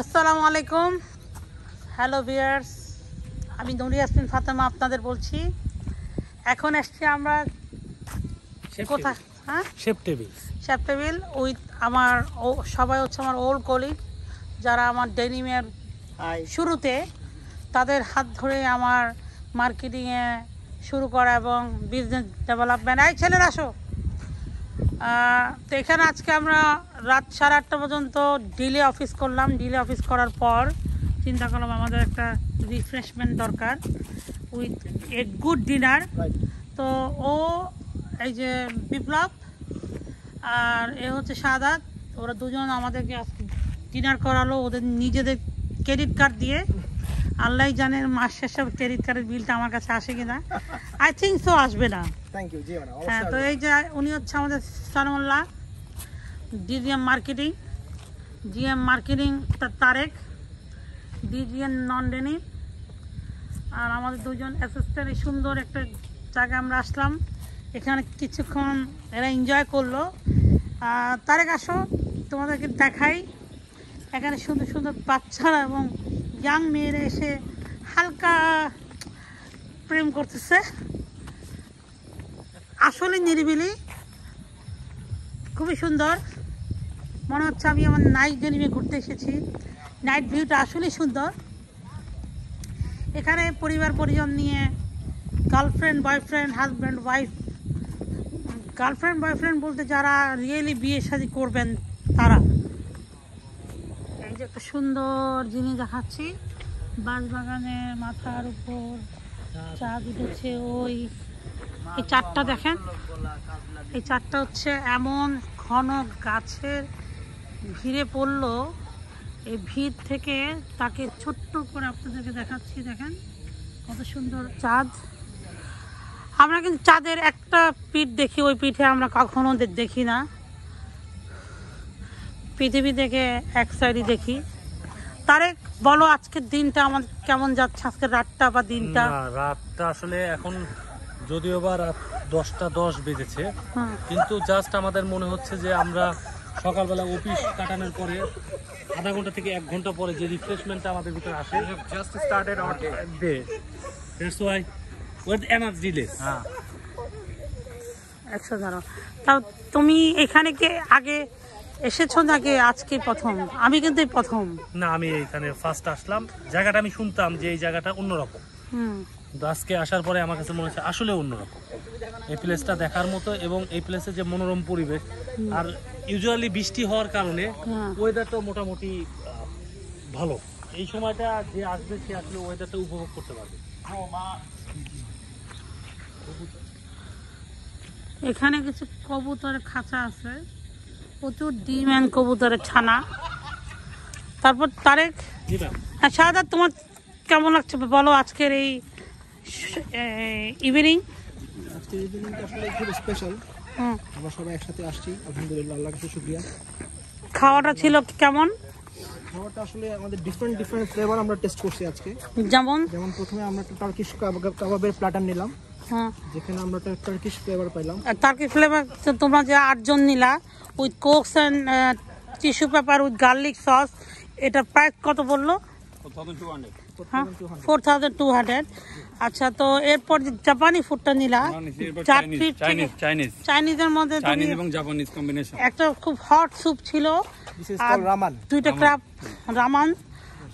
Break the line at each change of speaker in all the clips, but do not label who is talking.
আসসালামু আলাইকুম। Hello viewers আমি নুরি ইয়াসমিন ফাতেমা আপনাদের বলছি। এখন এসছি আমরা কোথায়? হ্যাঁ?
Chef table
chef table with আমার ও সবাই হচ্ছে আমার ওল্ড কলিগ যারা আমার ডেনিমের শুরুতে তাদের হাত ধরে আমার মার্কেটিংয়ে শুরু করা এবং বিজনেস ডেভেলপমেন্ট এই ছেলেরা আসো। তো এখানে আজকে আমরা রাত সাড়ে আটটা পর্যন্ত ডিলে অফিস করলাম। ডিলে অফিস করার পর চিন্তা করলাম আমাদের একটা রিফ্রেশমেন্ট দরকার উইথ এ গুড ডিনার তো ও এই যে বিপ্লব আর এ হচ্ছে সাদাত ওরা দুজন আমাদেরকে আজকে ডিনার করালো ওদের নিজেদের ক্রেডিট কার্ড দিয়ে। আল্লাহ জানেন মাস শেষে ক্রেডিট কার্ডের বিলটা আমার কাছে আসে কিনা। আই থিঙ্ক সো আসবে না। হ্যাঁ তো এই যে উনি হচ্ছে আমাদের Sanaullah DGM marketing. GM marketing Tarek DGM নন ডেনি আর আমাদের দুজন অ্যাসিস্ট্যান্ট এই সুন্দর একটা জায়গায় আমরা আসলাম। এখানে কিছুক্ষণ এরা এনজয় করল। আর তারেক আসো তোমাদেরকে দেখাই। এখানে সুন্দর সুন্দর বাচ্চারা এবং ইয়াং মেয়েরা এসে হালকা প্রেম করতেছে। আসলে নিরিবিলি, খুবই সুন্দর। মনে হচ্ছে আমি আমার নাইট জেনিমে ঘুরতে এসেছি। নাইট ভিউটা আসলেই সুন্দর। এখানে পরিবার, পরিজন নিয়ে girlfriend boyfriend husband wife girlfriend boyfriend বলতে যারা রিয়েলি বিয়ে শাদী করবেন তারা। যে সুন্দর জিনিস দেখাচ্ছি। বাঁশবাগানের মাথার উপর চাঁদ উঠেছে ওই এই চারটা দেখেন। এই চারটা হচ্ছে এমন ঘন গাছের ভিড়ে পড়ল। এই ভিড় থেকে তাকে ছোট্ট করে আপনাদেরকে দেখাচ্ছি, দেখেন। কত সুন্দর চাঁদ। আমরা কিন্তু চাঁদের একটা পিঠ দেখি, ওই পিঠে আমরা কখনো দেখি না। পৃথিবী থেকে এক সাইডই দেখি। তারেক বলো আজকের দিনটা আমার কেমন যাচ্ছে? আজকের রাতটা বা দিনটা?
রাতটা আসলে এখন যদিও বা রাত দশটা দশ বেজেছে কিন্তু জাস্ট আমাদের মনে হচ্ছে যে আমরা সকালবেলা অফিস কাটানোর পরে আধা ঘণ্টা থেকে এক ঘণ্টা পরে যে রিফ্রেশমেন্টটা আমাদের ভিতরে আসে just started our day that's why with energy less হ্যাঁ।
একশো তাও তুমি এখানে কে আগে এসেছ নাকি আজকে প্রথম? আমি কিন্তু প্রথম।
না আমি এখানে ফার্স্ট আসলাম। জায়গাটা আমি শুনতাম যে এই জায়গাটা অন্যরকম। কিন্তু আজকে আসার পরে আমার কাছে মনে হচ্ছে আসলে অন্যরকম। এই প্লেসটা দেখার মতো এবং এই প্লেসে যে মনোরম পরিবেশ আর ইউজুয়ালি বৃষ্টি হওয়ার কারণে
হ্যাঁ।
ওয়েদারটা মোটামুটি ভালো। এই সময়টা যে আসবে সে আসলে ওয়েদারটা উপভোগ করতে পারবে।
এখানে কিছু কবুতরের খাঁচা আছে। প্রচুর ডিম অ্যান্ড কবুতরের ছানা। তারপর তারেক। হ্যাঁ সাদা তোমার কেমন লাগছে? বলো আজকের এই ইভিনিং
আজকে এই দিনটা আসলে খুব স্পেশাল আমরা সবাই একসাথে আসছি। আলহামদুলিল্লাহ আল্লাহ কাছে শুক্রিয়া।
খাওয়াটা ছিল কেমন?
খাবারটা আসলে আমাদের ডিফারেন্ট ডিফারেন্ট ফ্লেভার আমরা টেস্ট করছি আজকে।
যেমন?
যেমন প্রথমে আমরা একটা টার্কিশ কাবাবের প্ল্যাটার নিলাম।
হ্যাঁ।
যেখানে আমরা একটা টার্কিশ ফ্লেভার পাইলাম।
টার্কি ফ্লেভার তোমরা যে আটজন নিলা with cokes and tissue paper with garlic sauce এটার প্রাইস কত বলল? হ্যাঁ ফোর থাউজেন্ড টু হান্ড্রেড আচ্ছা তো এরপর যে জাপানি ফুডটা নিলা চাইনিজের মধ্যে তুমি
চাইনিজ এবং জাপানিজ কম্বিনেশন
একটা খুব হট স্যুপ ছিল আর
রামান
দুইটা ক্রাব রামান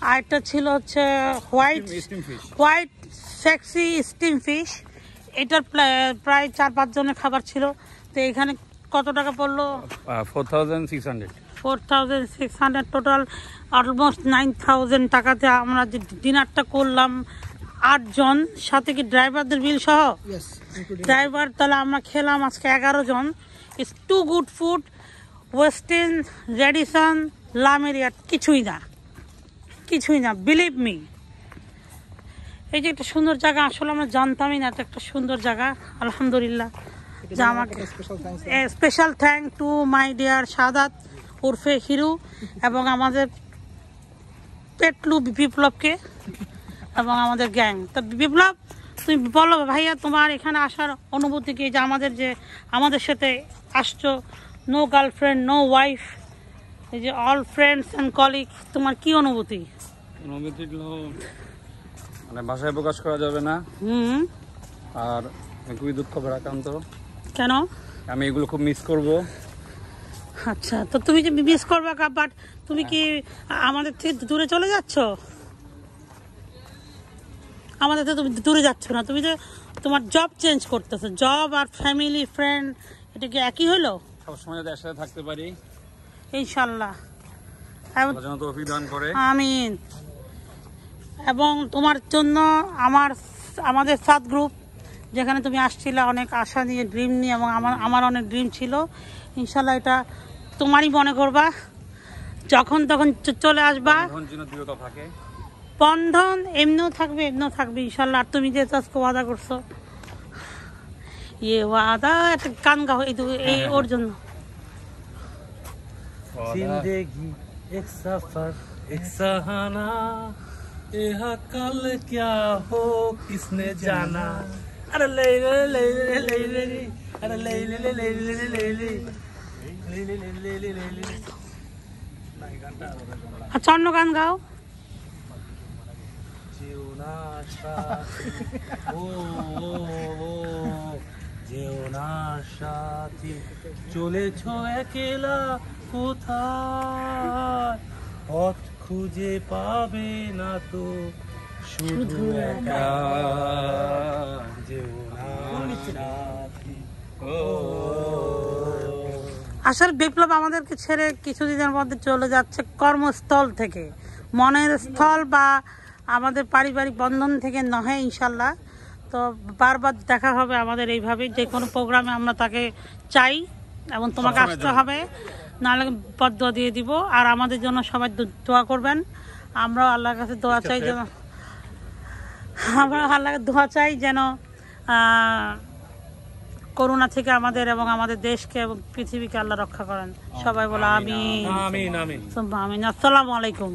আর একটা ছিল হচ্ছে
white
white sexy steam fish এটার প্লা- প্রায় চার পাঁচ জনের খাবার ছিল। তো এখানে কত টাকা পড়ল?
Four thousand six hundred
four thousand six hundred total almost nine thousand টাকাতে আমরা যে ডিনারটা করলাম আটজন সাথে কি ড্রাইভারদের বিল সহ? ড্রাইভার তাহলে আমরা খেলাম আজকে এগারো জন। It's too good food western Radisson লামেরিয়া কিছুই না। কিছুই না বিলিভ মি এই যে একটা সুন্দর জায়গা আসলে আমরা জানতামই না এটা একটা সুন্দর জায়গা। আলহামদুলিল্লাহ। যা আমাকে special thank to my dear Sadat উর্ফে Hiru এবং আমাদের পেটলু বিপ্লবকে এবং আমাদের গ্যাং। তো বিপ্লব তুমি বলো ভাইয়া তোমার এখানে আসার অনুভূতি কি? যে আমাদের যে আমাদের সাথে আসছো নো গার্লফ্রেন্ড নো ওয়াইফ এই যে অল ফ্রেন্ডস অ্যান্ড কলিগ তোমার কি অনুভূতি?
মানে ভাষায় প্রকাশ করা যাবে না।
হুম।
আর খুবই দুঃখ ভারাক্রান্ত।
কেন?
আমি এগুলো খুব মিস করব।
আচ্ছা তো তুমি যে মিস করবে বাট তুমি কি আমাদের থেকে দূরে চলে যাচ্ছ? আমাদের থেকে তুমি দূরে যাচ্ছ না। তুমি যে তোমার জব চেঞ্জ করতেছো। জব আর ফ্যামিলি ফ্রেন্ড এটা কি একই হলো?
সবসময় যাতে একসাথে থাকতে পারি।
ইনশাল্লাহ। আমিন। এবং তোমার জন্য আমার আমাদের সাত গ্রুপ যেখানে তুমি আসছিলে অনেক আশা নিয়ে ড্রিম নিয়ে এবং আমার আমার অনেক ড্রিম ছিল। ইনশাল্লাহ এটা তোমারই মনে করবা। যখন তখন চলে আসবা। বন্ধন এমনিও থাকবে এমনিও থাকবে ইনশাল্লাহ আর তুমি যে চাষকে ওয়াদা করছ ইয়ে ওয়াদা একটা কান গাও এই ওর জন্য।
জিন্দেগি এক সফর এক সাহানা। यह कल क्या हो किसने जाना अरे ले ले ले ले ले ले ले अरे ले ले ले ले ले ले ले ले ले ले ले ले ले ले
আচ্ছা অন্য গান গাও
যেও না সাথী ও ও ও যেও না সাথী চলেছ একলা কোথায় পথ খুঁজে পাবে না তো শুধু একা। যেও না সাথী
আসলে বিপ্লব আমাদেরকে ছেড়ে কিছুদিনের মধ্যে চলে যাচ্ছে কর্মস্থল থেকে। মনের স্থল বা আমাদের পারিবারিক বন্ধন থেকে নহে ইনশাল্লাহ। তো বারবার দেখা হবে আমাদের এইভাবে যে কোনো প্রোগ্রামে আমরা তাকে চাই এবং তোমাকে আসতে হবে। নাহলে পদ্ম দিয়ে দিব। আর আমাদের জন্য সবাই দোয়া করবেন। আমরাও আল্লাহর কাছে দোয়া চাই যেন আমরা আল্লাহকে দোয়া চাই যেন করোনা থেকে আমাদের এবং আমাদের দেশকে এবং পৃথিবীকে আল্লাহ রক্ষা করেন। সবাই বলে আমি
আমিন। আমিন
আমিন। আসসালামু আলাইকুম।